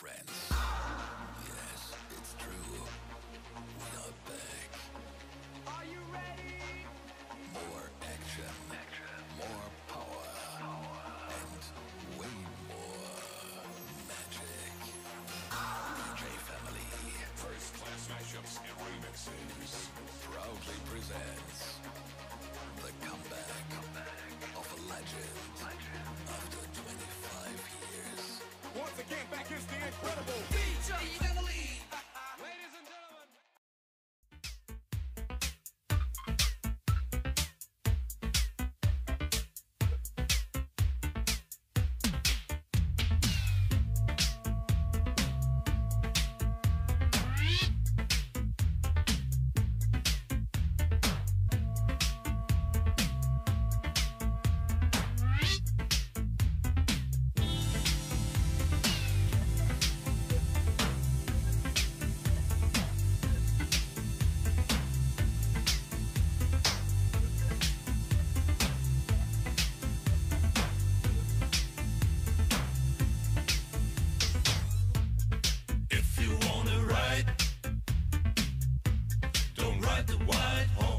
friends. what, what,